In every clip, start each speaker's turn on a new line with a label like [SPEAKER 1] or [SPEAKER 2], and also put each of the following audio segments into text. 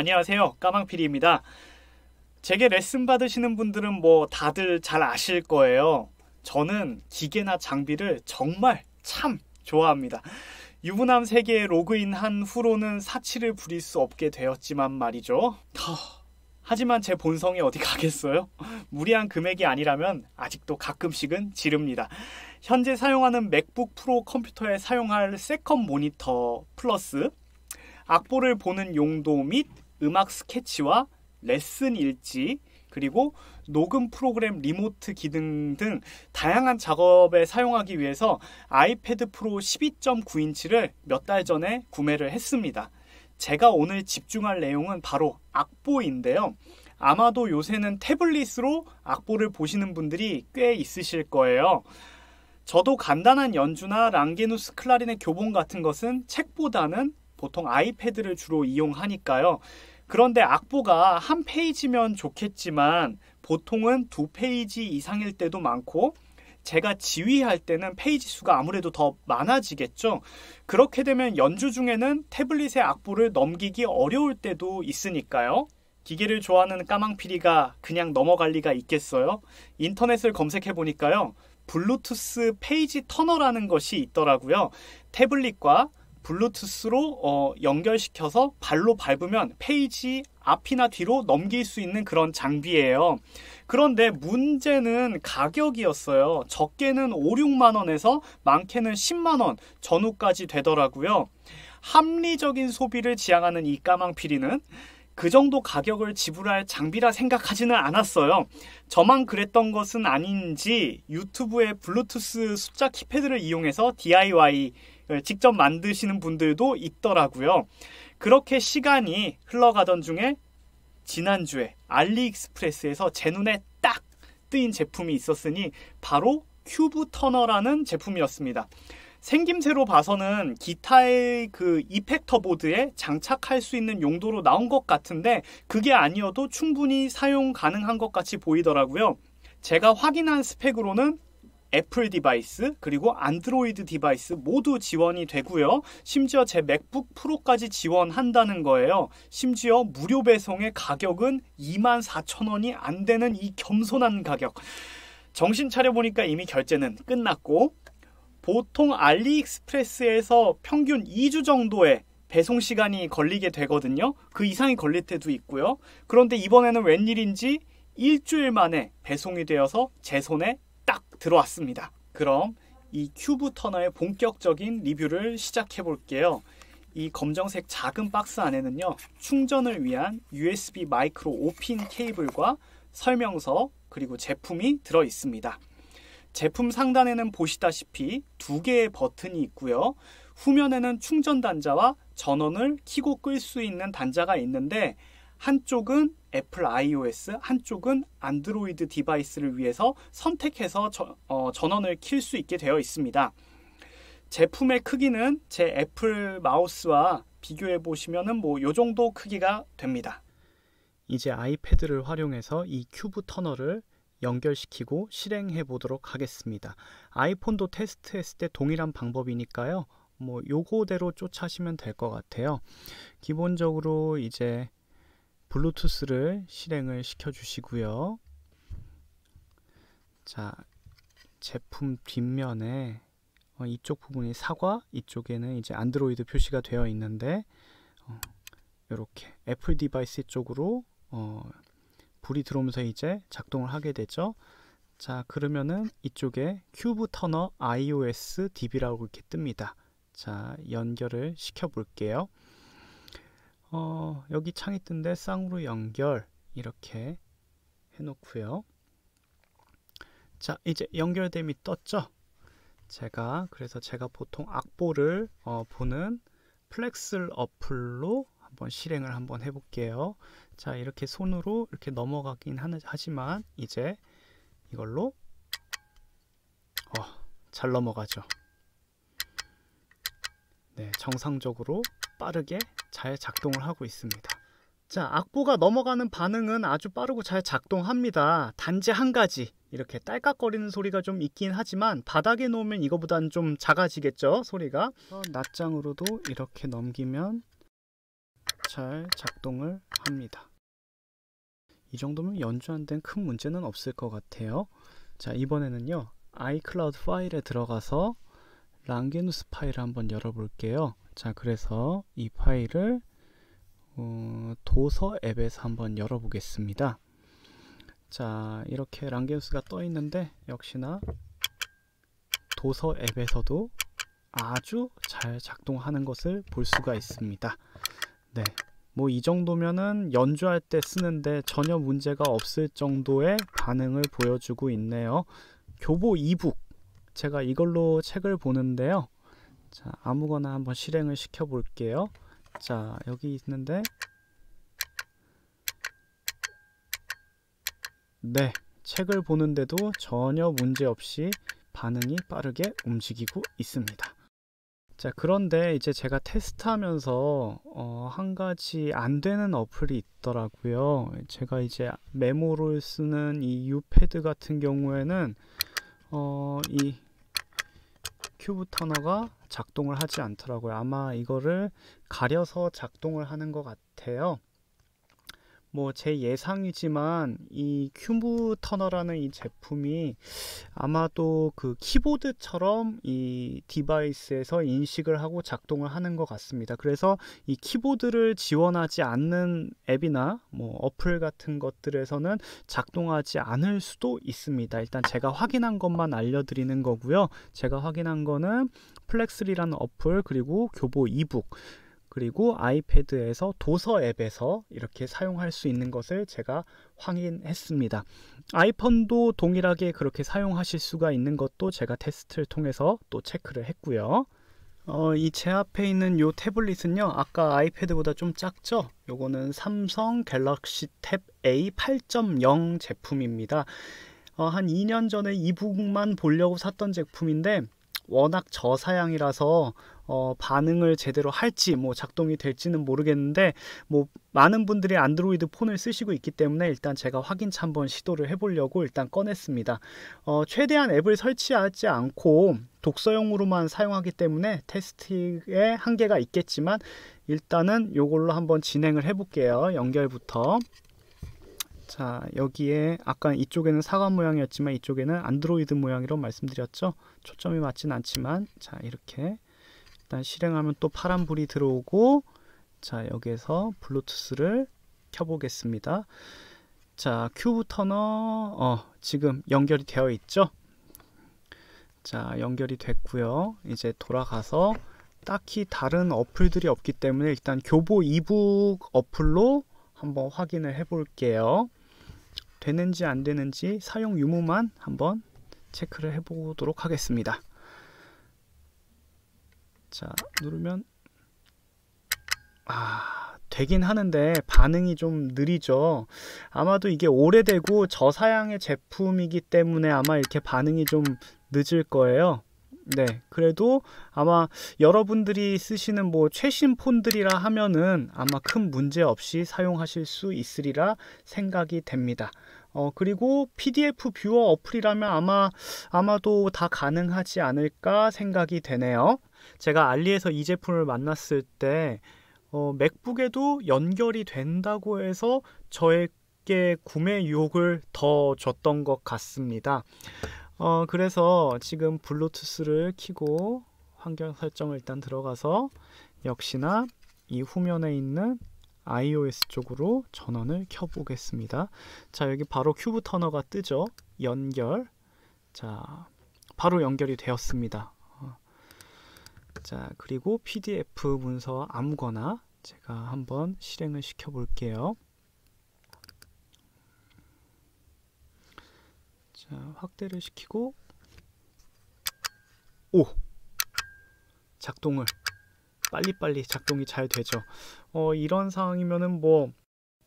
[SPEAKER 1] 안녕하세요. 까망피리입니다. 제게 레슨 받으시는 분들은 뭐 다들 잘 아실 거예요. 저는 기계나 장비를 정말 참 좋아합니다. 유부남 세계에 로그인한 후로는 사치를 부릴 수 없게 되었지만 말이죠. 하지만 제 본성이 어디 가겠어요? 무리한 금액이 아니라면 아직도 가끔씩은 지릅니다. 현재 사용하는 맥북 프로 컴퓨터에 사용할 second 모니터 플러스 악보를 보는 용도 및 음악 스케치와 레슨 일지 그리고 녹음 프로그램 remote 기능 등 다양한 작업에 사용하기 위해서 아이패드 프로 12.9인치를 몇 달 전에 구매를 했습니다. 제가 오늘 집중할 내용은 바로 악보인데요. 아마도 요새는 태블릿으로 악보를 보시는 분들이 꽤 있으실 거예요. 저도 간단한 연주나 랑게누스 클라리넷 교본 같은 것은 책보다는 보통 아이패드를 주로 이용하니까요. 그런데 악보가 한 페이지면 좋겠지만 보통은 두 페이지 이상일 때도 많고 제가 지휘할 때는 페이지 수가 아무래도 더 많아지겠죠. 그렇게 되면 연주 중에는 태블릿의 악보를 넘기기 어려울 때도 있으니까요. 기계를 좋아하는 까망피리가 그냥 넘어갈 리가 있겠어요? 인터넷을 검색해 보니까요. 블루투스 page turner라는 것이 있더라고요. 태블릿과 블루투스로 어, 연결시켜서 발로 밟으면 페이지 앞이나 뒤로 넘길 수 있는 그런 장비예요. 그런데 문제는 가격이었어요. 적게는 5, 6만 원에서 많게는 10만 원 전후까지 되더라고요. 합리적인 소비를 지향하는 이 까망피리는 그 정도 가격을 지불할 장비라 생각하지는 않았어요. 저만 그랬던 것은 아닌지 유튜브에 블루투스 숫자 keypad를 이용해서 DIY 직접 만드시는 분들도 있더라고요. 그렇게 시간이 흘러가던 중에 지난주에 알리익스프레스에서 제 눈에 딱 뜨인 제품이 있었으니 바로 큐브 터너라는 제품이었습니다. 생김새로 봐서는 기타의 그 이펙터 보드에 장착할 수 있는 용도로 나온 것 같은데 그게 아니어도 충분히 사용 가능한 것 같이 보이더라고요. 제가 확인한 스펙으로는 애플 device 그리고 안드로이드 device 모두 지원이 되고요. 심지어 제 맥북 프로까지 지원한다는 거예요. 심지어 무료 배송의 가격은 24,000원이 안 되는 이 겸손한 가격. 정신 차려 보니까 이미 결제는 끝났고 보통 알리익스프레스에서 평균 2주 정도의 배송 시간이 걸리게 되거든요. 그 이상이 걸릴 때도 있고요. 그런데 이번에는 웬일인지 일주일 만에 배송이 되어서 제 손에 딱 들어왔습니다. 그럼 이 Cube Turner의 본격적인 리뷰를 시작해 볼게요. 이 검정색 작은 박스 안에는요, 충전을 위한 USB 마이크로 5핀 케이블과 설명서, 그리고 제품이 들어 있습니다. 제품 상단에는 보시다시피 두 개의 버튼이 있고요. 후면에는 충전 단자와 전원을 키고 끌 수 있는 단자가 있는데 한쪽은 애플 iOS, 한쪽은 안드로이드 device를 위해서 선택해서 저, 어, 전원을 킬 수 있게 되어 있습니다. 제품의 크기는 제 애플 마우스와 비교해 보시면은 뭐 요 정도 크기가 됩니다. 이제 아이패드를 활용해서 이 Cube Turner를 연결시키고 실행해 보도록 하겠습니다. 아이폰도 테스트했을 때 동일한 방법이니까요. 뭐 요거대로 쫓아시면 될 것 같아요. 기본적으로 이제 블루투스를 실행을 시켜 주시고요. 자, 제품 뒷면에 어, 이쪽 부분이 사과, 이쪽에는 이제 안드로이드 표시가 되어 있는데 어, 이렇게 애플 device 쪽으로 어, 불이 들어오면서 이제 작동을 하게 되죠. 자, 그러면은 이쪽에 Cube Turner iOS DB라고 이렇게 뜹니다. 자, 연결을 시켜 볼게요. 어, 여기 창이 뜬데 쌍으로 연결 이렇게 해놓고요. 자 이제 연결됨이 떴죠. 제가 그래서 제가 보통 악보를 어, 보는 Flexcil 어플로 한번 실행을 한번 해볼게요. 자 이렇게 손으로 이렇게 넘어가긴 하지만 이제 이걸로 어, 잘 넘어가죠. 네 정상적으로 빠르게 잘 작동을 하고 있습니다. 자, 악보가 넘어가는 반응은 아주 빠르고 잘 작동합니다. 단지 한 가지 이렇게 딸깍거리는 소리가 좀 있긴 하지만 바닥에 놓으면 이거보다는 좀 작아지겠죠 소리가 어, 낮장으로도 이렇게 넘기면 잘 작동을 합니다. 이 정도면 연주한 데는 큰 문제는 없을 것 같아요. 자, 이번에는요. 아이클라우드 파일에 들어가서 랑게누스 파일을 한번 열어볼게요. 자, 그래서 이 파일을 어, 도서 앱에서 한번 열어보겠습니다. 자, 이렇게 랑게누스가 떠 있는데 역시나 도서 앱에서도 아주 잘 작동하는 것을 볼 수가 있습니다. 네. 뭐 이 정도면은 연주할 때 쓰는데 전혀 문제가 없을 정도의 반응을 보여주고 있네요. 교보 이북 제가 이걸로 책을 보는데요. 자, 아무거나 한번 실행을 시켜 볼게요. 자, 여기 있는데 네, 책을 보는데도 전혀 문제 없이 반응이 빠르게 움직이고 있습니다. 자, 그런데 이제 제가 테스트하면서 어, 한 가지 안 되는 어플이 있더라고요. 제가 이제 메모를 쓰는 이 유패드 같은 경우에는 어, 이 Cube Turner가 작동을 하지 않더라고요. 아마 이거를 가려서 작동을 하는 것 같아요. 뭐 제 예상이지만 이 Cube Turner라는 이 제품이 아마도 그 키보드처럼 이 device에서 인식을 하고 작동을 하는 것 같습니다. 그래서 이 키보드를 지원하지 않는 앱이나 뭐 어플 같은 것들에서는 작동하지 않을 수도 있습니다. 일단 제가 확인한 것만 알려드리는 거고요. 제가 확인한 거는 Flexcil이라는 어플 그리고 교보 이북 그리고 아이패드에서 도서 앱에서 이렇게 사용할 수 있는 것을 제가 확인했습니다. 아이폰도 동일하게 그렇게 사용하실 수가 있는 것도 제가 테스트를 통해서 또 체크를 했고요. 어, 이 제 앞에 있는 이 태블릿은요 아까 아이패드보다 좀 작죠 요거는 삼성 갤럭시 탭 A 8.0 제품입니다 어, 한 2년 전에 이북만 보려고 샀던 제품인데 워낙 저사양이라서 어, 반응을 제대로 할지 뭐 작동이 될지는 모르겠는데 뭐 많은 분들이 안드로이드 폰을 쓰시고 있기 때문에 일단 제가 확인차 한번 시도를 해보려고 일단 꺼냈습니다. 어, 최대한 앱을 설치하지 않고 독서용으로만 사용하기 때문에 테스트에 한계가 있겠지만 일단은 이걸로 한번 진행을 해볼게요. 연결부터. 자 여기에 아까 이쪽에는 사과 모양이었지만 이쪽에는 안드로이드 모양이라고 말씀드렸죠 초점이 맞진 않지만 자 이렇게 일단 실행하면 또 파란불이 들어오고 자 여기에서 블루투스를 켜보겠습니다. 자 큐브 터너 어, 지금 연결이 되어 있죠? 자 연결이 됐고요. 이제 돌아가서 딱히 다른 어플들이 없기 때문에 일단 교보 이북 어플로 한번 확인을 해 볼게요. 되는지 안 되는지 사용 유무만 한번 체크를 해 보도록 하겠습니다. 자, 누르면 아, 되긴 하는데 반응이 좀 느리죠. 아마도 이게 오래되고 저사양의 제품이기 때문에 아마 이렇게 반응이 좀 늦을 거예요. 네, 그래도 아마 여러분들이 쓰시는 뭐 최신 폰들이라 하면은 아마 큰 문제 없이 사용하실 수 있으리라 생각이 됩니다. 어, 그리고 PDF 뷰어 어플이라면 아마, 아마도 다 가능하지 않을까 생각이 되네요. 제가 알리에서 이 제품을 만났을 때, 어, 맥북에도 연결이 된다고 해서 저에게 구매 유혹을 더 줬던 것 같습니다. 어, 그래서 지금 블루투스를 키고 환경 설정을 일단 들어가서 역시나 이 후면에 있는 iOS 쪽으로 전원을 켜보겠습니다. 자, 여기 바로 큐브 터너가 뜨죠. 연결. 자, 바로 연결이 되었습니다. 어. 자, 그리고 PDF 문서 아무거나 제가 한번 실행을 시켜 볼게요. 자, 확대를 시키고 오! 작동을 빨리빨리 작동이 잘 되죠. 어, 이런 상황이면은 뭐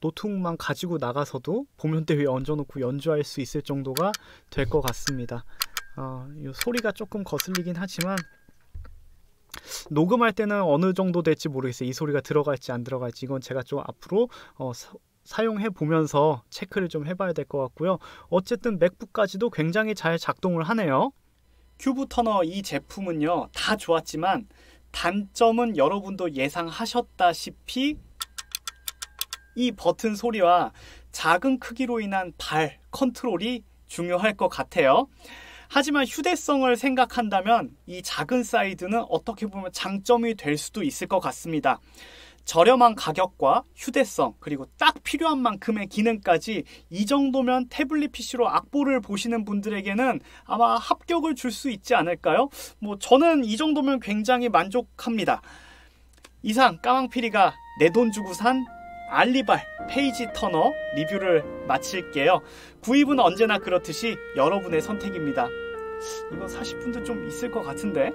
[SPEAKER 1] 노트북만 가지고 나가서도 보면대 위에 얹어놓고 연주할 수 있을 정도가 될 것 같습니다. 어, 소리가 조금 거슬리긴 하지만 녹음할 때는 어느 정도 될지 모르겠어요. 이 소리가 들어갈지 안 들어갈지 이건 제가 좀 앞으로 어, 사용해 보면서 체크를 좀 해봐야 될 것 같고요. 어쨌든 맥북까지도 굉장히 잘 작동을 하네요. Cube Turner 이 제품은요 다 좋았지만 단점은 여러분도 예상하셨다시피 이 버튼 소리와 작은 크기로 인한 발 컨트롤이 중요할 것 같아요. 하지만 휴대성을 생각한다면 이 작은 사이즈는 어떻게 보면 장점이 될 수도 있을 것 같습니다. 저렴한 가격과 휴대성 그리고 딱 필요한 만큼의 기능까지 이 정도면 태블릿 PC로 악보를 보시는 분들에게는 아마 합격을 줄 수 있지 않을까요? 뭐 저는 이 정도면 굉장히 만족합니다. 이상 까망피리가 내 돈 주고 산 알리발 페이지 터너 리뷰를 마칠게요. 구입은 언제나 그렇듯이 여러분의 선택입니다. 이거 사실 분도 좀 있을 것 같은데